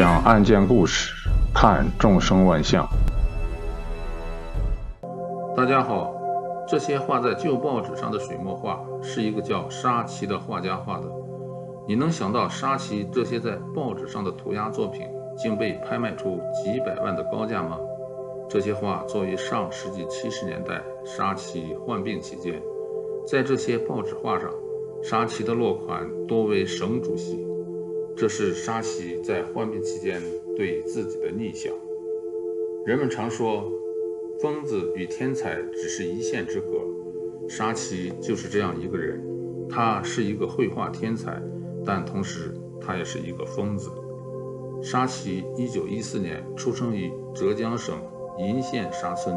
讲案件故事，看众生万象。大家好，这些画在旧报纸上的水墨画是一个叫沙奇的画家画的。你能想到沙奇这些在报纸上的涂鸦作品竟被拍卖出几百万的高价吗？这些画作于上世纪七十年代沙奇患病期间，在这些报纸画上，沙奇的落款多为省主席。这是沙奇在患病期间对自己的逆想。人们常说，疯子与天才只是一线之隔，沙奇就是这样一个人。他是一个绘画天才，但同时他也是一个疯子。沙奇1914年出生于浙江省鄞县沙村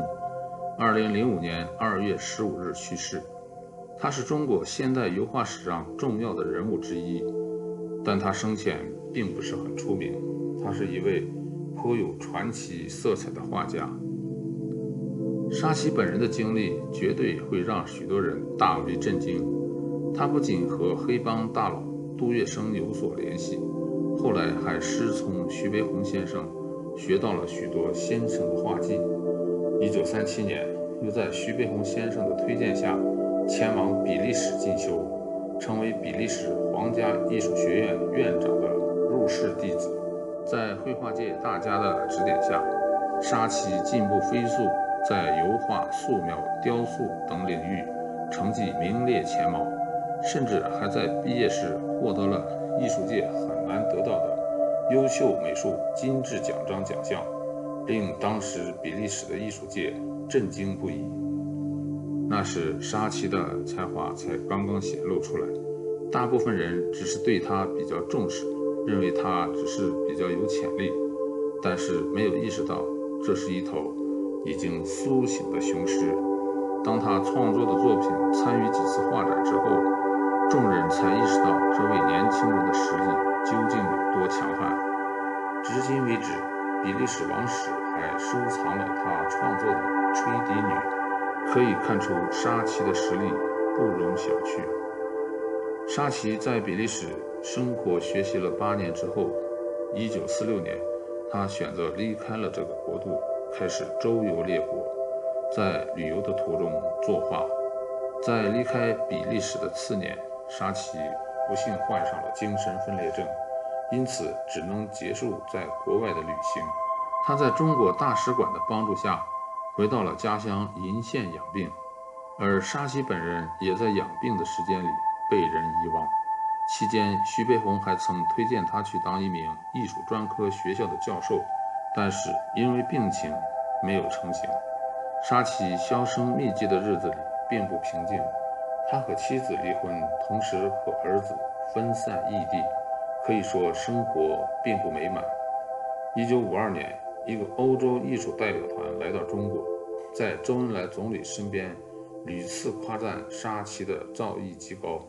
，2005年2月15日去世。他是中国现代油画史上重要的人物之一。但他生前并不是很出名，他是一位颇有传奇色彩的画家。沙奇本人的经历绝对会让许多人大为震惊。他不仅和黑帮大佬杜月笙有所联系，后来还师从徐悲鸿先生，学到了许多先生的画技。一九三七年，又在徐悲鸿先生的推荐下，前往比利时进修。成为比利时皇家艺术学院院长的入室弟子，在绘画界大家的指点下，沙奇进步飞速，在油画、素描、雕塑等领域成绩名列前茅，甚至还在毕业时获得了艺术界很难得到的优秀美术金质奖章奖项，令当时比利时的艺术界震惊不已。那时沙奇的才华才刚刚显露出来，大部分人只是对他比较重视，认为他只是比较有潜力，但是没有意识到这是一头已经苏醒的雄狮。当他创作的作品参与几次画展之后，众人才意识到这位年轻人的实力究竟有多强悍。至今为止，比利时王室还收藏了他创作的吹笛女。可以看出沙奇的实力不容小觑。沙奇在比利时生活学习了八年之后，1946年，他选择离开了这个国度，开始周游列国。在旅游的途中作画。在离开比利时的次年，沙奇不幸患上了精神分裂症，因此只能结束在国外的旅行。他在中国大使馆的帮助下。回到了家乡鄞县养病，而沙奇本人也在养病的时间里被人遗忘。期间，徐悲鸿还曾推荐他去当一名艺术专科学校的教授，但是因为病情没有成行。沙琪销声匿迹的日子里并不平静，他和妻子离婚，同时和儿子分散异地，可以说生活并不美满。一九五二年。一个欧洲艺术代表团来到中国，在周恩来总理身边屡次夸赞沙奇的造诣极高。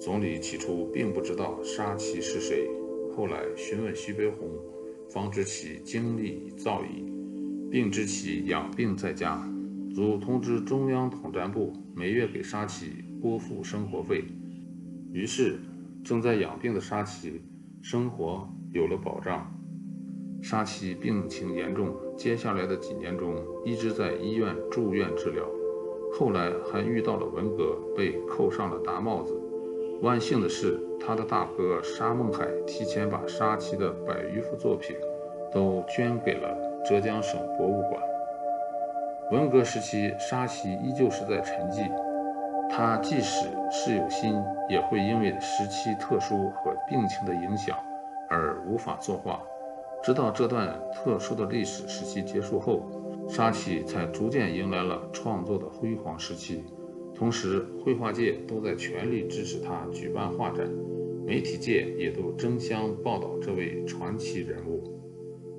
总理起初并不知道沙奇是谁，后来询问徐悲鸿，方知其经历与造诣，并知其养病在家，如通知中央统战部每月给沙奇拨付生活费。于是，正在养病的沙奇生活有了保障。沙琪病情严重，接下来的几年中一直在医院住院治疗。后来还遇到了文革，被扣上了大帽子。万幸的是，他的大哥沙孟海提前把沙琪的百余幅作品都捐给了浙江省博物馆。文革时期，沙琪依旧是在沉寂。他即使是有心，也会因为时期特殊和病情的影响而无法作画。直到这段特殊的历史时期结束后，沙奇才逐渐迎来了创作的辉煌时期。同时，绘画界都在全力支持他举办画展，媒体界也都争相报道这位传奇人物。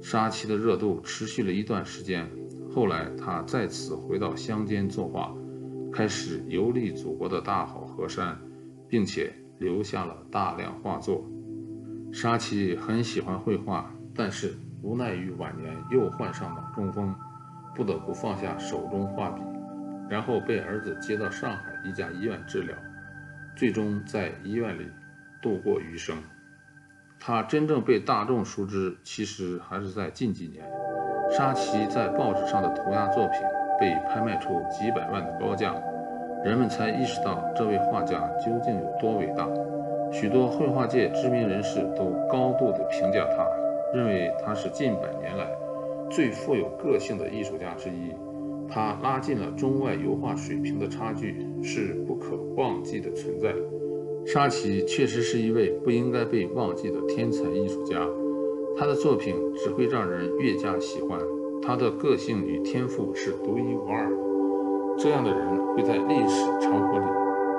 沙奇的热度持续了一段时间，后来他再次回到乡间作画，开始游历祖国的大好河山，并且留下了大量画作。沙奇很喜欢绘画。但是无奈于晚年又患上脑中风，不得不放下手中画笔，然后被儿子接到上海一家医院治疗，最终在医院里度过余生。他真正被大众熟知，其实还是在近几年，沙奇在报纸上的涂鸦作品被拍卖出几百万的高价，人们才意识到这位画家究竟有多伟大。许多绘画界知名人士都高度的评价他，认为他是近百年来最富有个性的艺术家之一。他拉近了中外油画水平的差距，是不可忘记的存在。沙奇确实是一位不应该被忘记的天才艺术家，他的作品只会让人越加喜欢。他的个性与天赋是独一无二的，这样的人会在历史长河里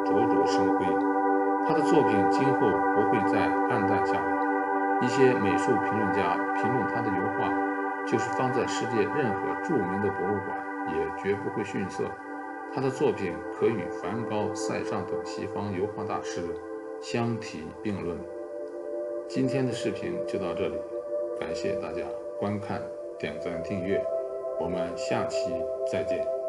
灼灼生辉。他的作品今后不会再暗淡下来。一些美术评论家评论他的油画，就是放在世界任何著名的博物馆，也绝不会逊色。他的作品可与梵高、塞尚等西方油画大师相提并论。今天的视频就到这里，感谢大家观看、点赞、订阅，我们下期再见。